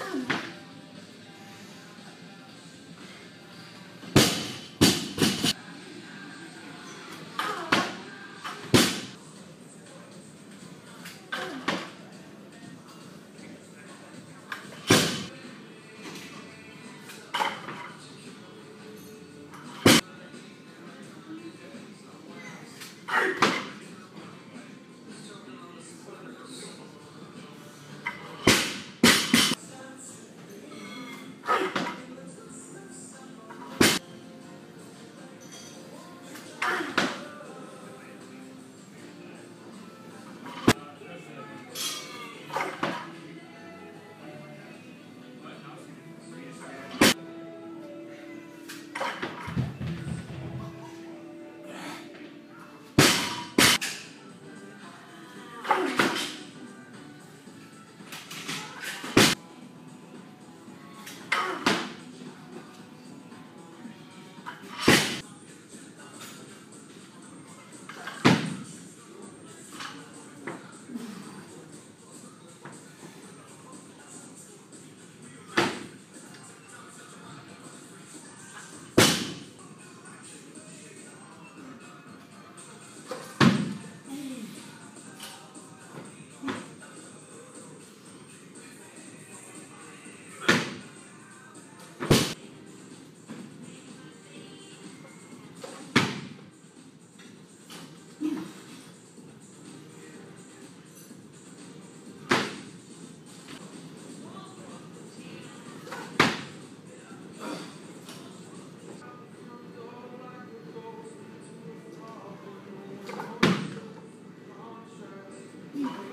Amen. Mm-hmm.